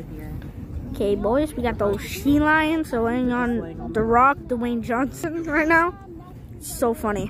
over here. Okay, boys, we got those sea lions laying on the rock, Dwayne Johnson, right now. so funny.